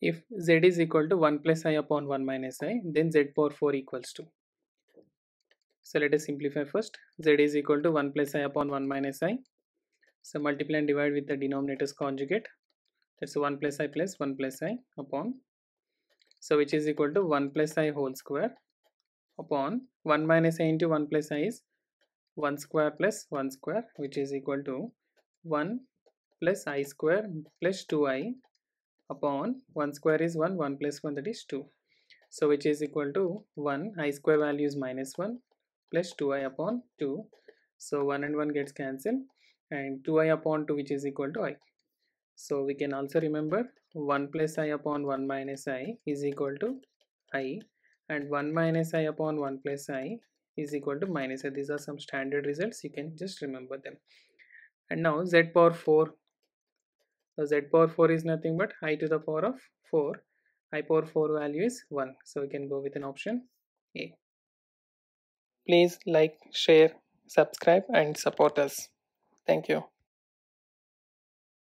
if z is equal to 1 plus i upon 1 minus i then z power 4 equals to so let us simplify first. Z is equal to 1 plus i upon 1 minus i. So multiply and divide with the denominators conjugate. That's 1 plus i plus 1 plus i upon. So which is equal to 1 plus i whole square upon 1 minus i into 1 plus i is 1 square plus 1 square which is equal to 1 plus i square plus 2i upon 1 square is 1 1 plus 1 that is 2 so which is equal to 1 i square value is minus 1 plus 2i upon 2 so 1 and 1 gets cancelled and 2i upon 2 which is equal to i. So we can also remember 1 plus i upon 1 minus i is equal to i and 1 minus i upon 1 plus i is equal to minus i. These are some standard results. You can just remember them. And now z power 4 so z power 4 is nothing but i to the power of 4 i power 4 value is 1 so we can go with an option a. Please like share subscribe and support us. Thank you